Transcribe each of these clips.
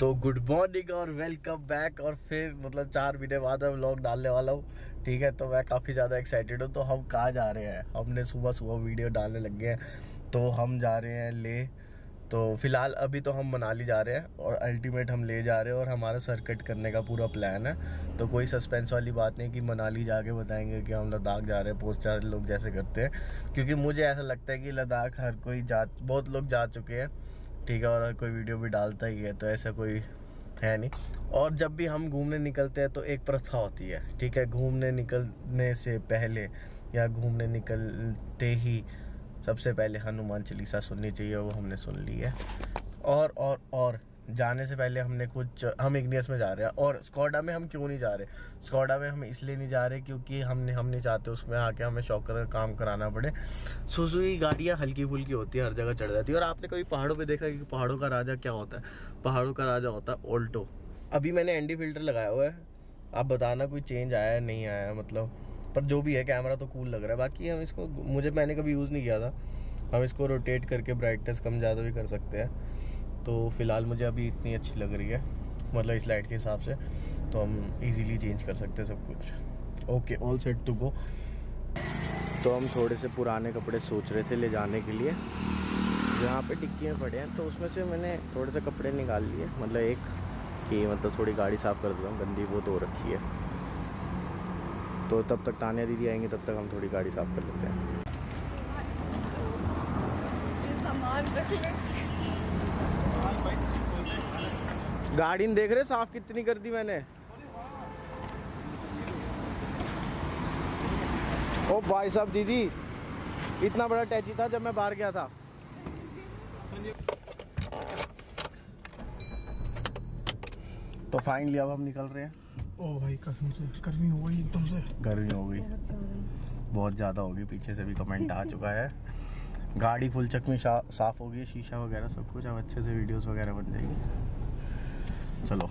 तो good morning और welcome back और फिर मतलब चार महीने बाद मैं व्लॉग डालने वाला हूँ, ठीक है? तो मैं काफ़ी ज़्यादा एक्साइटेड हूँ। तो हम कहाँ जा रहे हैं? हमने सुबह सुबह वीडियो डालने लग गए हैं तो हम जा रहे हैं ले। तो फ़िलहाल अभी तो हम मनाली जा रहे हैं और अल्टीमेट हम ले जा रहे हैं और हमारा सर्किट करने का पूरा प्लान है। तो कोई सस्पेंस वाली बात नहीं कि मनाली जाके बताएँगे कि हम लद्दाख जा रहे हैं पोस्ट चार लोग जैसे करते हैं। क्योंकि मुझे ऐसा लगता है कि लद्दाख हर कोई जा, बहुत लोग जा चुके हैं। ठीक है, और कोई वीडियो भी डालता ही है तो ऐसा कोई है नहीं। और जब भी हम घूमने निकलते हैं तो एक प्रथा होती है, ठीक है? घूमने निकलने से पहले या घूमने निकलते ही सबसे पहले हनुमान चालीसा सुननी चाहिए, वो हमने सुन ली है। और और और जाने से पहले हमने कुछ, हम इग्नियस में जा रहे हैं और स्कॉडा में हम क्यों नहीं जा रहे? स्कॉडा में हम इसलिए नहीं जा रहे क्योंकि हमने, हम नहीं चाहते उसमें आके हमें शौक कर, काम कराना पड़े। सुजुकी गाड़ियाँ हल्की फुल्की होती है, हर जगह चढ़ जाती है। और आपने कभी पहाड़ों पर देखा कि पहाड़ों का राजा क्या होता है? पहाड़ों का राजा होता है ओल्टो। अभी मैंने एंडी फ़िल्टर लगाया हुआ है। आप बताना कोई चेंज आया है, नहीं आया मतलब। पर जो भी है कैमरा तो कूल लग रहा है। बाकी हम इसको, मुझे, मैंने कभी यूज़ नहीं किया था। हम इसको रोटेट करके ब्राइटनेस कम ज़्यादा भी कर सकते हैं। तो फ़िलहाल मुझे अभी इतनी अच्छी लग रही है मतलब इस लाइट के हिसाब से तो हम इजीली चेंज कर सकते हैं सब कुछ। Okay all set to go तो हम थोड़े से पुराने कपड़े सोच रहे थे ले जाने के लिए। जहाँ पे टिक्कियाँ पड़े हैं तो उसमें से मैंने थोड़े से कपड़े निकाल लिए। मतलब एक कि मतलब थोड़ी गाड़ी साफ़ कर देता हूँ गंदी वो तो रखी है। तो तब तक तानिया दीदी आएँगे तब तक हम थोड़ी गाड़ी साफ़ कर लेते हैं। गाड़ी देख रहे साफ़ कितनी कर दी मैंने। ओ भाई साहब दीदी इतना बड़ा टैची था जब मैं बाहर गया था। तो फाइनली अब हम निकल रहे हैं। ओ भाई कसम से गर्मी हो गई एकदम से। गर्मी हो गई। बहुत ज़्यादा होगी पीछे से भी कमेंट आ चुका है। गाड़ी फुल चकमी साफ़ होगी शीशा वगैरह सब कुछ अब अच्छे से वीडियोस वगैरह बन जाएगी। चलो।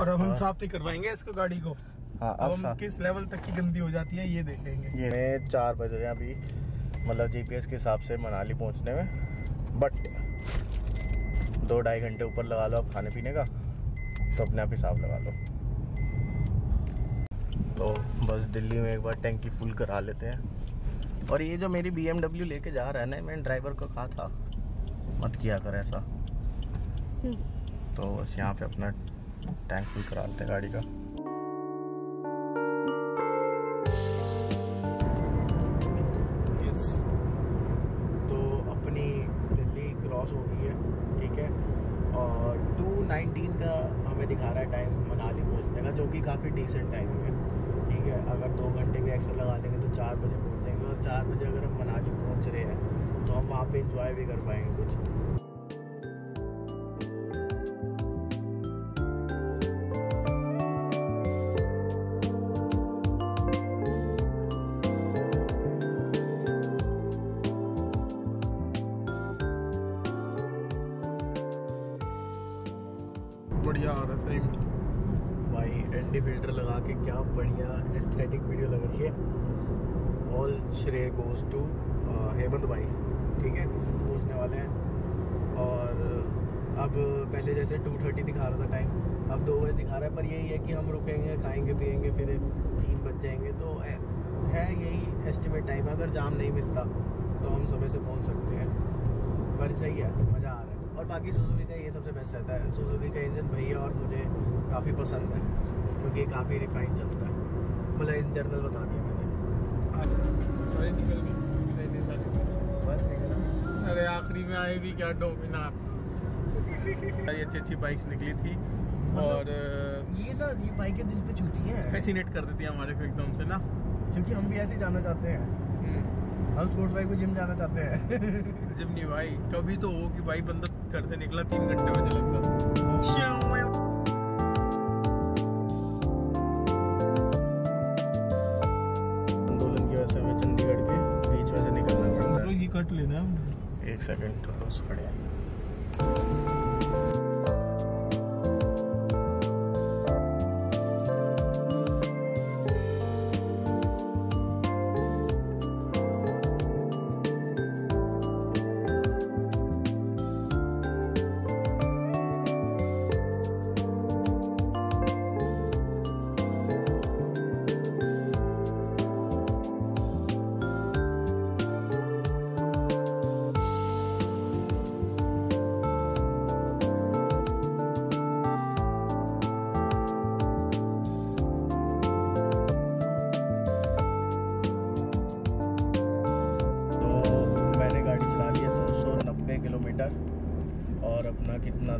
और अब हम साफ़ नहीं करवाएँगे इसको गाड़ी को। हाँ अब अब हम किस लेवल तक की गंदी हो जाती है ये देखेंगे ये चार बज रहे हैं अभी मतलब जीपीएस के हिसाब से मनाली पहुँचने में। बट दो ढाई घंटे ऊपर लगा लो अब खाने पीने का तो अपने आप हिसाब लगा लो। तो बस दिल्ली में एक बार टैंकी फुल करा लेते हैं। और ये जो मेरी बी लेके जा रहा है ना मैंने ड्राइवर को कहा था मत किया कर ऐसा। तो बस यहाँ पे अपना टैंक फुल करा लेते हैं गाड़ी का। Yes. तो अपनी दिल्ली क्रॉस हो गई है, ठीक है? और 219 का हमें दिखा रहा है टाइम मनाली पहुँचने का, जो कि काफ़ी डिसेंट टाइमिंग है, ठीक है? अगर दो घंटे भी एक्स्ट्रा लगा लेंगे तो चार बजे पहुँच जाएँगे, और चार बजे अगर हम मनाली पहुँच रहे हैं तो हम वहाँ पे इंजॉय भी कर पाएँगे कुछ। भाई एंडी फ़िल्टर लगा के क्या बढ़िया एस्थेटिक वीडियो लग रही है। ऑल श्रेय गोज टू हेमंत भाई। ठीक है? पहुँचने वाले हैं। और अब पहले जैसे 2:30 दिखा रहा था टाइम अब दो बजे दिखा रहा है, पर यही है कि हम रुकेंगे, खाएँगे, पिएँगे, फिर तीन बज जाएँगे तो है है यही एस्टिमेट टाइम अगर जाम नहीं मिलता तो हम समय से पहुँच सकते हैं। पर सही है, मज़ा आ रहा है। और बाकी सुजुकी का ये सबसे बेस्ट रहता है। सुजुकी का इंजन भैया और मुझे काफ़ी पसंद है। क्योंकि ये काफ़ी रिफाइन चलता है। मतलब इन जनरल बता दिया मैंने। अरे आखिरी में आए भी क्या डोमिनार? अच्छी अच्छी बाइक निकली थी और ये ना ये बाइक के दिल पे छूती है। फैसिनेट कर देती है हमारे को एकदम से ना। क्योंकि हम भी ऐसे जाना चाहते हैं। हम्म, हम स्पोर्ट्स बाइक को जिम जाना चाहते हैं। जिम नहीं भाई कभी तो हो कि भाई बंदा घर से निकला तीन घंटे में चला सेकंड थोड़ा सा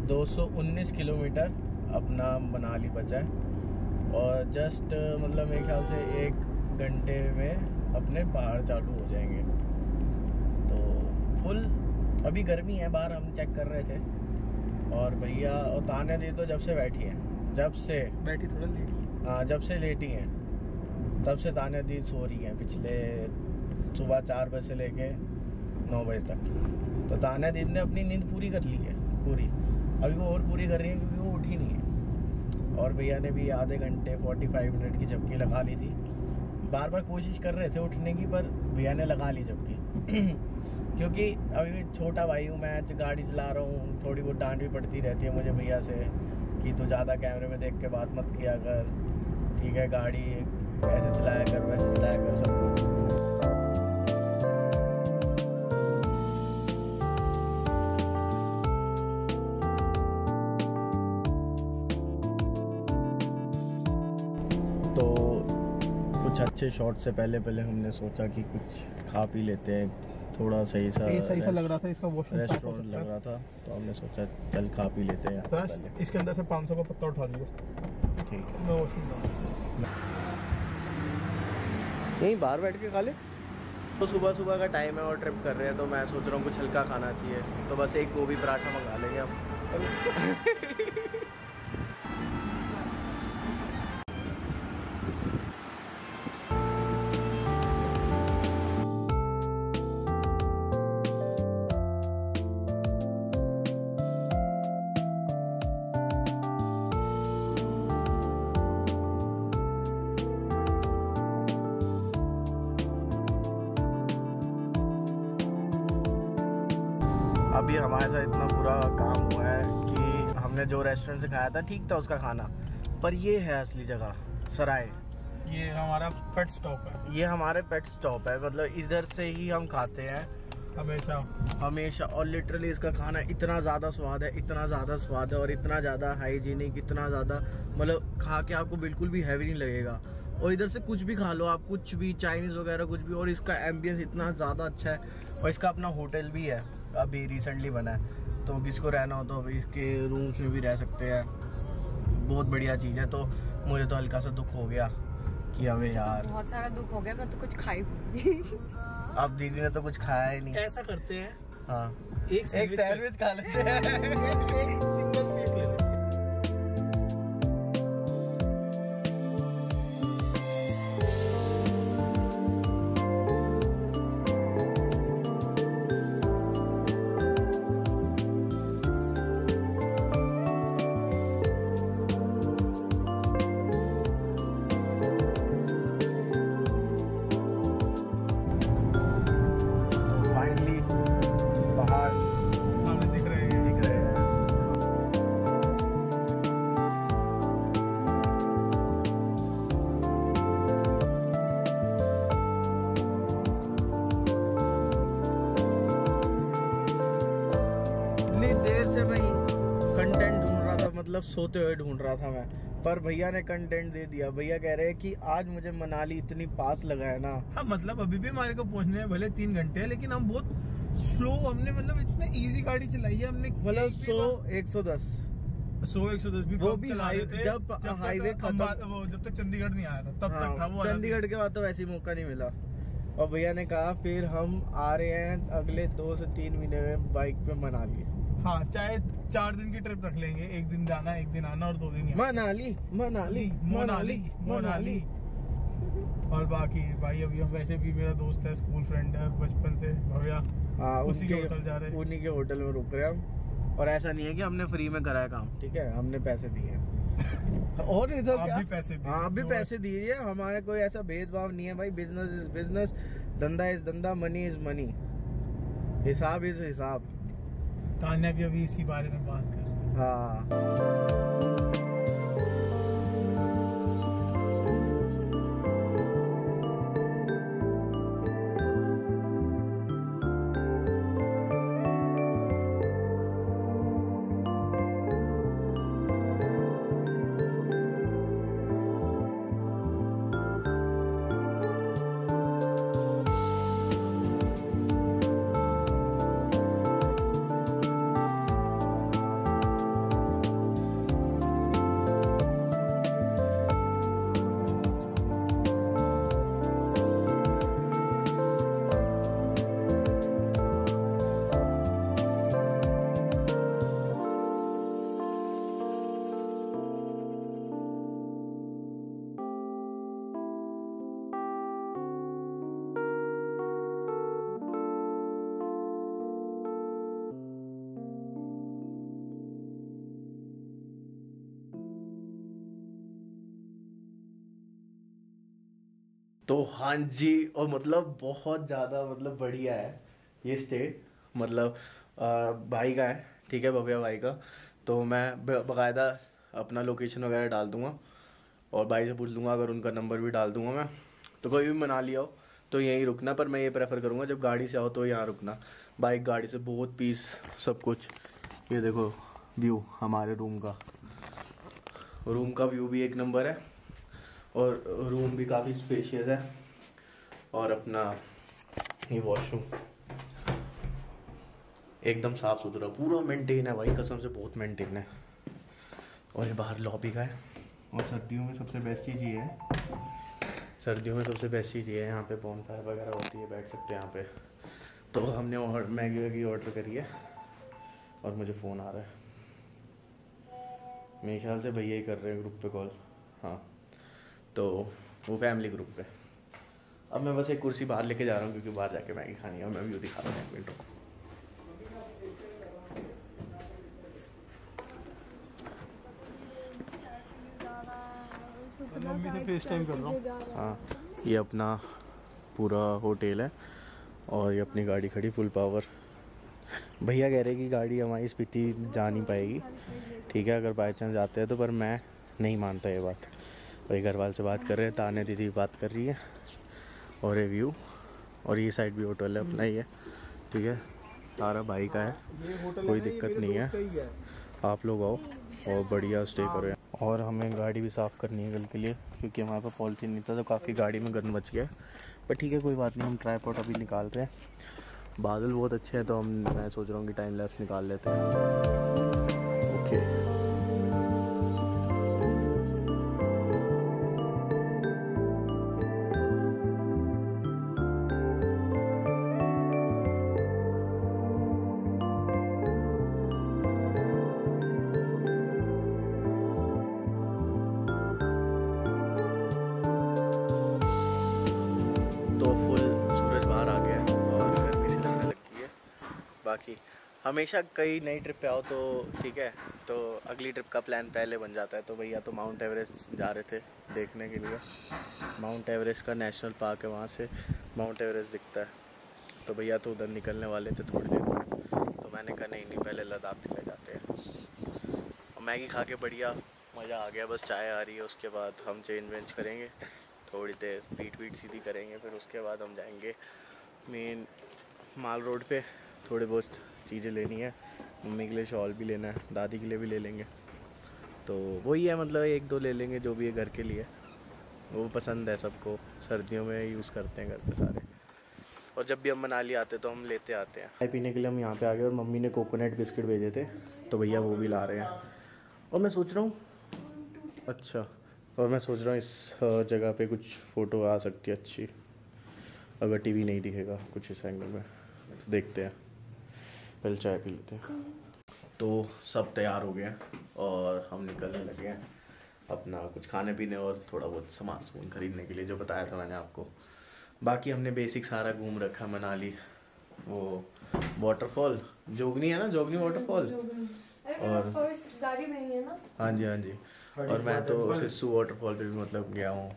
219 किलोमीटर अपना मनाली बचा है। और जस्ट मतलब मेरे ख्याल से एक घंटे में अपने पहाड़ चालू हो जाएँगे। तो फुल अभी गर्मी है बाहर हम चेक कर रहे थे। और भैया और तान्या दी तो जब से बैठी है जब से बैठी थोड़ा लेट हाँ जब से लेटी हैं तब से तान्या दी सो रही हैं पिछले सुबह चार बजे से लेके नौ बजे तक। तो तान्या दीदी ने अपनी नींद पूरी कर ली है पूरी। अभी वो और पूरी कर रही है क्योंकि वो उठी नहीं है। और भैया ने भी आधे घंटे फोर्टी फाइव मिनट की झपकी लगा ली थी। बार बार कोशिश कर रहे थे उठने की, पर भैया ने लगा ली झपकी क्योंकि अभी छोटा भाई हूँ, मैं गाड़ी चला रहा हूँ, थोड़ी बहुत डांट भी पड़ती रहती है मुझे भैया से कि तू ज़्यादा कैमरे में देख के बात मत किया कर। ठीक है, गाड़ी ऐसे चलाया कर, वैसे चलाया कर, सब कुछ। तो कुछ अच्छे शॉट से पहले पहले हमने सोचा कि कुछ खा पी लेते हैं। थोड़ा सही सा सही सा लग रहा था इसका वॉशरूम रेस्टोरेंट लग रहा था तो हमने सोचा चल खा पी लेते हैं पहले। इसके अंदर से 500 का पत्ता उठा दिया। ठीक है। यहीं बाहर बैठ के खा ले। तो सुबह सुबह का टाइम है और ट्रिप कर रहे हैं तो मैं सोच रहा हूँ कुछ हल्का खाना चाहिए। तो बस एक गोभी पराठा मंगा लेंगे हम। हमारे साथ इतना बुरा काम हुआ है कि हमने जो रेस्टोरेंट से खाया था ठीक था उसका खाना। पर ये है असली जगह सराय। ये हमारा पेट स्टॉप है। ये हमारे पेट स्टॉप है मतलब इधर से ही हम खाते हैं। हमेशा। हमेशा और लिटरली इसका खाना इतना ज़्यादा स्वाद है इतना ज़्यादा स्वाद है और इतना ज़्यादा हाइजीनिक इतना ज़्यादा मतलब खा के आपको बिल्कुल भी हैवी नहीं लगेगा। और इधर से कुछ भी खा लो आप कुछ भी चाइनीज़ वगैरह कुछ भी और इसका एम्बियंस इतना ज़्यादा अच्छा है और इसका अपना होटल भी है। अभी रिसेंटली बना है। तो किसको रहना हो तो अभी इसके रूम्स में भी रह सकते हैं। बहुत बढ़िया चीज़ है। तो मुझे तो हल्का सा दुख हो गया कि हमें यार। बहुत सारा दुख हो गया मैं तो कुछ खाई अब दीदी ने तो कुछ खाया ही नहीं। ऐसा करते हैं? हाँ। एक एक सैंडविच खा लेते हैं। मतलब सोते हुए ढूंढ रहा था मैं। पर भैया ने कंटेंट दे दिया। भैया कह रहे हैं कि आज मुझे मनाली इतनी पास लगा है ना। हाँ मतलब अभी भी हमारे को पहुँचने में भले तीन घंटे हैं लेकिन हम बहुत स्लो हमने मतलब इतना इजी गाड़ी चलाई है हमने मतलब सौ एक सौ दस। सौ एक सौ दस भी वो भी हाई- थे। जब हाईवे जब तक चंडीगढ़ नहीं आया था तब तक था हाँ, वो चंडीगढ़ के बाद तो वैसे ही मौका नहीं मिला। और भैया ने कहा फिर हम आ रहे हैं अगले दो से तीन महीने में बाइक पे मनाली। हाँ चाहे चार दिन की ट्रिप रख लेंगे एक दिन जाना एक दिन आना और दो दिन मनाली मनाली मोनाली मोनाली और बाकी भाई अभी हम वैसे भी मेरा दोस्त है स्कूल फ्रेंड है बचपन से भव्या हाँ उसी के होटल जा रहे हैं। उन्हीं के होटल में रुक रहे हैं हम। और ऐसा नहीं है कि हमने फ्री में कराया काम ठीक है? हमने पैसे दिए और नहीं तो आप क्या? भी पैसे दिए। हाँ आप भी पैसे दीजिए हमारे कोई ऐसा भेदभाव नहीं है भाई। बिज़नेस इज़ बिज़नेस धंधा इज़ धंधा मनी इज़ मनी हिसाब इज़ हिसाब। तान्या भी अभी इसी बारे में बात कर है। तो हाँ जी, और मतलब बहुत ज़्यादा मतलब बढ़िया है ये स्टे मतलब भाई का है, ठीक है, भव्या भाई का। तो मैं बाकायदा अपना लोकेशन वगैरह डाल दूँगा, और भाई से पूछ लूँगा, अगर उनका नंबर भी डाल दूँगा मैं। तो कोई भी मना लिया हो तो यहीं रुकना, पर मैं ये प्रेफर करूँगा, जब गाड़ी से आओ तो यहाँ रुकना। बाइक गाड़ी से बहुत पीस सब कुछ। ये देखो व्यू हमारे रूम का। रूम का व्यू भी एक नंबर है। और रूम भी काफ़ी स्पेशियस है। और अपना ये वॉशरूम एकदम साफ़ सुथरा पूरा मेंटेन है भाई कसम से बहुत मेंटेन है। और ये बाहर लॉबी का है। और सर्दियों में सबसे बेस्ट चीज़ ये है। सर्दियों में सबसे बेस्ट चीज़ ये है यहाँ पे बॉन फायर वगैरह होती है बैठ सकते हैं यहाँ पे। तो हमने और मैगी वैगी ऑर्डर करी है और मुझे फ़ोन आ रहा है। मेरे ख्याल से भैया ही कर रहे हैं ग्रुप पे कॉल हाँ। तो वो फैमिली ग्रुप पे। अब मैं बस एक कुर्सी बाहर लेके जा रहा हूँ क्योंकि बाहर जाके मैगी खानी है और मैं व्यू दिखा रहा हूँ एक मिनट। रुको। मम्मी से फेस टाइम कर रहा हूँ। हाँ ये अपना पूरा होटल है और ये अपनी गाड़ी खड़ी फुल पावर भैया कह रहे कि गाड़ी हमारी स्पीति जा नहीं पाएगी। ठीक है अगर बाई चांस जाते हैं तो पर मैं नहीं मानता ये बात। भाई घर वाले से बात कर रहे हैं, ताने दीदी बात कर रही है। और ये व्यू और ये साइड भी होटल है, अपना ही है। ठीक है? सारा भाई का है। कोई दिक्कत नहीं है। आप लोग आओ और बढ़िया स्टे करो और हमें गाड़ी भी साफ़ करनी है कल के लिए, क्योंकि हमारे पास पॉलिथीन नहीं था तो काफ़ी गाड़ी में गंद बच गया पर ठीक है, कोई बात नहीं, हम ट्राईपॉट अभी निकाल रहे हैं। बादल बहुत अच्छे हैं तो हम, मैं सोच रहा हूँ कि टाइम लैप्स निकाल लेते हैं। हमेशा कई नई ट्रिप पे आओ तो ठीक है तो अगली ट्रिप का प्लान पहले बन जाता है। तो भैया तो माउंट एवरेस्ट जा रहे थे देखने के लिए। माउंट एवरेस्ट का नेशनल पार्क है, वहाँ से माउंट एवरेस्ट दिखता है। तो भैया तो उधर निकलने वाले थे थोड़ी देर। तो मैंने कहा, नहीं नहीं, पहले लद्दाख चले जाते हैं। मैगी खा के बढ़िया मज़ा आ गया। बस चाय आ रही है, उसके बाद हम चेंज वेंज करेंगे। थोड़ी देर पीट वीट सीधी करेंगे, फिर उसके बाद हम जाएँगे मेन माल रोड पे। थोड़े बहुत चीज़ें लेनी है। मम्मी के लिए शॉल भी लेना है, दादी के लिए भी ले लेंगे। तो वही है मतलब एक दो ले लेंगे जो भी है घर के लिए। वो पसंद है सबको। सर्दियों में यूज़ करते हैं घर पे सारे। और जब भी हम मनाली आते तो हम लेते आते हैं। चाय पीने के लिए हम यहाँ पे आ गए और मम्मी ने कोकोनट बिस्किट भेजे थे। तो भैया वो भी ला रहे हैं। और मैं सोच रहा हूँ अच्छा और मैं सोच रहा हूँ इस जगह पे कुछ फ़ोटो आ सकती है अच्छी। अगर टीवी नहीं दिखेगा कुछ इस एंगल में। तो देखते हैं। पहले चाय पी लेते हैं। तो सब तैयार हो गए हैं और हम निकलने लगे हैं अपना कुछ खाने पीने और थोड़ा बहुत सामान सामान खरीदने के लिए जो बताया था मैंने आपको। बाकी हमने बेसिक सारा घूम रखा है मनाली वो वाटरफॉल जोगनी है ना? जोगनी वाटरफॉल और गाड़ी में ही है ना? हाँ जी हाँ जी। और मैं तो सिस्सू वाटरफॉल पे भी मतलब गया हूँ।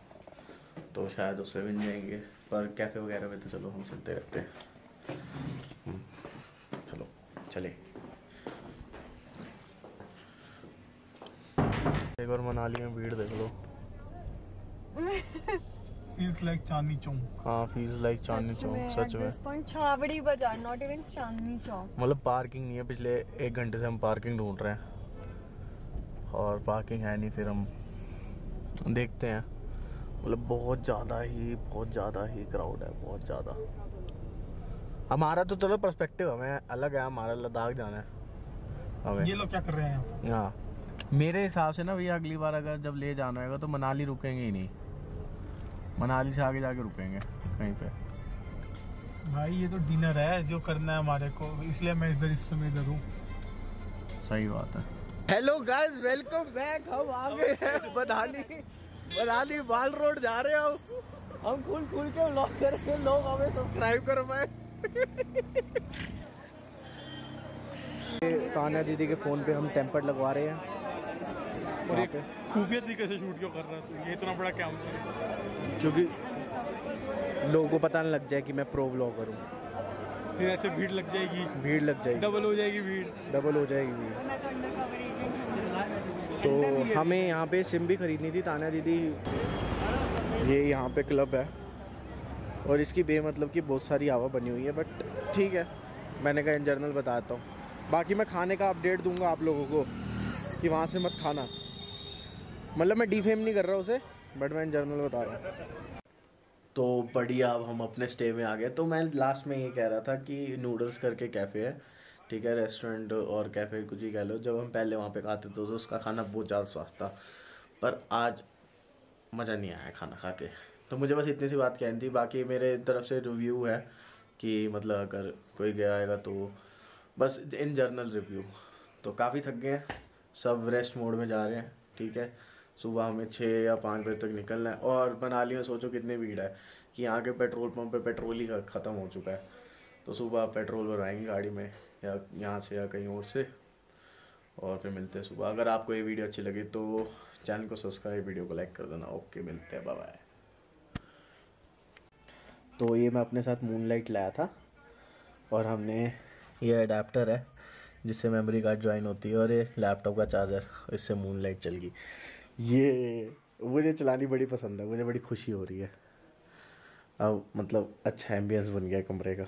तो शायद उसमें मिल जाएँगे। पर कैफ़े वगैरह में तो चलो हम चलते रहते हैं। चलो। एक बार मनाली में भीड़ देख लो। फील्स लाइक चांदनी चौक हाँ फ़ीस लाइक चांदनी चौक सच में। पॉइंट छावड़ी बाज़ार नॉट इवन चांदनी चौक मतलब पार्किंग नहीं है पिछले एक घंटे से हम पार्किंग ढूंढ रहे हैं। और पार्किंग है नहीं फिर हम देखते हैं। मतलब बहुत ज़्यादा ही बहुत ज़्यादा ही क्राउड है बहुत ज़्यादा। हमारा तो चलो पर्सपेक्टिव हमें अलग है हमारा लद्दाख जाना है। हमें। ये लोग क्या कर रहे हैं? हाँ। मेरे हिसाब से ना भैया अगली बार अगर जब ले जाना होगा तो मनाली रुकेंगे ही नहीं। मनाली से आगे जाके रुकेंगे कहीं पे। भाई ये तो डिनर है जो करना है हमारे को। इसलिए मैं इधर इस समय इधर हूँ। सही बात है। हेलो गाइस वेलकम बैक हम आ गए हैं मनाली। मनाली बाल रोड जा रहे हैं हम। हम खुल खुल के व्लॉग करेंगे लोग हमें सब्सक्राइब करो मैं तान्या दीदी के फ़ोन पे हम टेम्पर लगवा रहे हैं। और एक खुफिया तरीके से शूट क्यों कर रहा है तू? ये इतना बड़ा क्या होता क्योंकि लोगों को पता नहीं लग जाए कि मैं प्रो ब्लॉगर हूँ। फिर ऐसे भीड़ लग जाएगी। भीड़ लग जाएगी। डबल हो जाएगी भीड़। डबल हो जाएगी भीड़। तो तो हमें यहाँ पे सिम भी खरीदनी थी। ताना दीदी ये यहाँ पे क्लब है। और इसकी बे मतलब कि बहुत सारी हवा बनी हुई है बट ठीक है। मैंने कहा, इन जर्नल बताता हूँ। बाकी मैं खाने का अपडेट दूँगा आप लोगों को कि वहाँ से मत खाना। मतलब मैं डिफेम नहीं कर रहा उसे बट मैं इन जर्नल बता रहा हूँ। तो बढ़िया, अब हम अपने स्टे में आ गए। तो मैं लास्ट में ये कह रहा था कि नूडल्स करके कैफ़े है। ठीक है रेस्टोरेंट और कैफ़े कुछ ही कह लो। जब हम पहले वहाँ पे खाते थे तो उसका खाना बहुत ज़्यादा स्वाद था। पर आज मज़ा नहीं आया खाना खा के। तो मुझे बस इतनी सी बात कहनी थी, बाकी मेरे तरफ़ से रिव्यू है कि मतलब अगर कोई गया आएगा तो बस इन जर्नल रिव्यू तो काफ़ी थक गए हैं, सब रेस्ट मोड में जा रहे हैं, ठीक है। सुबह हमें छः या पाँच बजे तक निकलना है और मनाली में सोचो कितनी भीड़ है कि यहाँ के पेट्रोल पंप पे पेट्रोल ही ख़त्म हो चुका है। तो सुबह पेट्रोल भरवाएँगे गाड़ी में या यहाँ से या कहीं और से और फिर मिलते हैं सुबह। अगर आपको ये वीडियो अच्छी लगी तो चैनल को सब्सक्राइब, वीडियो को लाइक कर देना। ओके, मिलते हैं बाय तो ये मैं अपने साथ मूनलाइट लाया था और हमने ये अडेप्टर है, जिससे मेमोरी कार्ड ज्वाइन होती है और ये लैपटॉप का चार्जर इससे मून लाइट चल गई। ये, मुझे चलानी बड़ी पसंद है, मुझे बड़ी खुशी हो रही है। अब मतलब अच्छा एम्बियंस बन गया कमरे का।